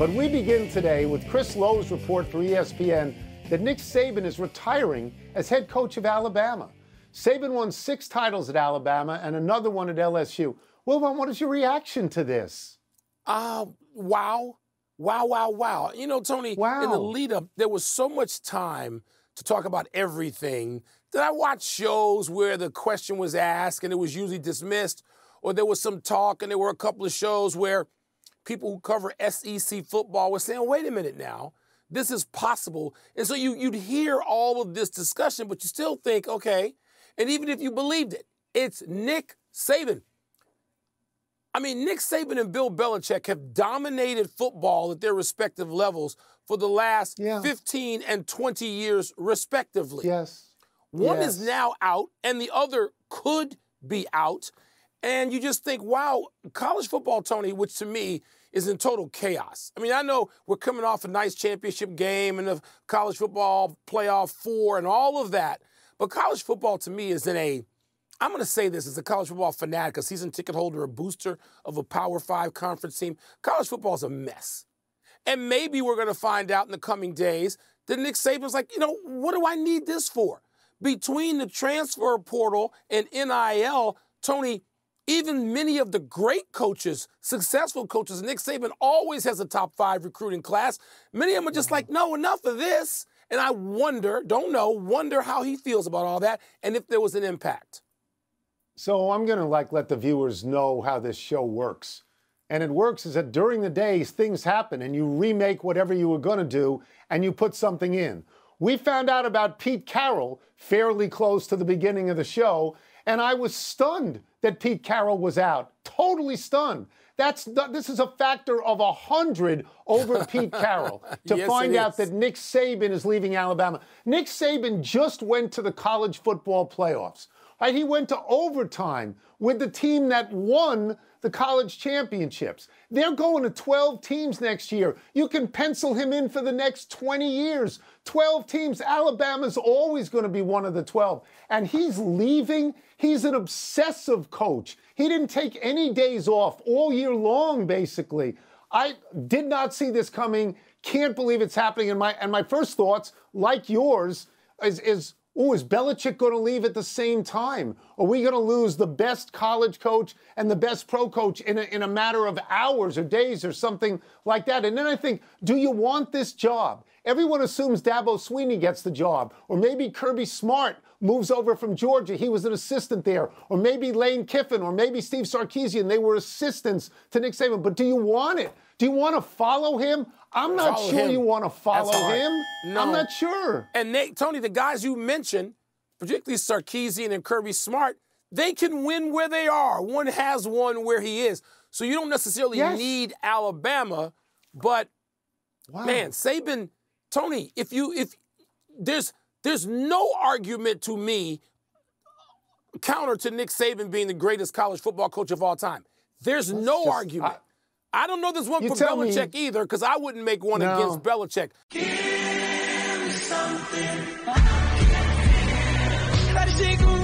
But we begin today with Chris Low's report for ESPN that Nick Saban is retiring as head coach of Alabama. Saban won six titles at Alabama and another one at LSU. Wilbon, what is your reaction to this? Uh, wow. Wow, wow, wow. You know, Tony, wow. in the lead up, there was so much time to talk about everything that I watched shows where the question was asked and it was usually dismissed, or there was some talk and there were a couple of shows where people who cover SEC football were saying, wait a minute now, this is possible. And so you, you'd hear all of this discussion, but you still think, okay, and even if you believed it, it's Nick Saban. I mean, Nick Saban and Bill Belichick have dominated football at their respective levels for the last yeah. 15 and 20 years, respectively. Yes. One yes. is now out, and the other could be out. And you just think, wow, college football, Tony, which to me is in total chaos. I mean, I know we're coming off a nice championship game and the college football playoff four and all of that. But college football to me is in a, I'm going to say this as a college football fanatic, a season ticket holder, a booster of a Power Five conference team. College football is a mess. And maybe we're going to find out in the coming days that Nick Saban's like, you know, what do I need this for? Between the transfer portal and NIL, Tony, even many of the great coaches, successful coaches, Nick Saban always has a top five recruiting class. Many of them are just mm-hmm. like, no, enough of this. And I wonder, don't know, wonder how he feels about all that and if there was an impact. So I'm going to like let the viewers know how this show works. And it works is that during the days things happen and you remake whatever you were going to do and you put something in. We found out about Pete Carroll fairly close to the beginning of the show and I was stunned that Pete Carroll was out. Totally stunned. That's this is a factor of a hundred over Pete Carroll to yes, find out that Nick Saban is leaving Alabama. Nick Saban just went to the college football playoffs. Right? He went to overtime with the team that won the college championships. They're going to 12 teams next year. You can pencil him in for the next 20 years. 12 teams. Alabama's always going to be one of the 12. And he's leaving. He's an obsessive coach. He didn't take any days off all year long, basically. I did not see this coming. Can't believe it's happening. And my and my first thoughts, like yours, is, is Oh, is Belichick going to leave at the same time? Are we going to lose the best college coach and the best pro coach in a, in a matter of hours or days or something like that? And then I think, do you want this job? Everyone assumes Dabo Swinney gets the job, or maybe Kirby Smart moves over from Georgia. He was an assistant there, or maybe Lane Kiffin, or maybe Steve Sarkisian. They were assistants to Nick Saban. But do you want it? Do you want to follow him? I'm not follow sure him. you want to follow him. No. I'm not sure. And Nate, Tony, the guys you mentioned, particularly Sarkisian and Kirby Smart, they can win where they are. One has won where he is. So you don't necessarily yes. need Alabama, but wow. man, Saban, Tony, if you if there's there's no argument to me counter to Nick Saban being the greatest college football coach of all time. There's That's no just, argument. I, I don't know there's one You for tell me- Belichick either, because I wouldn't make one No. against Belichick. Light a cigarette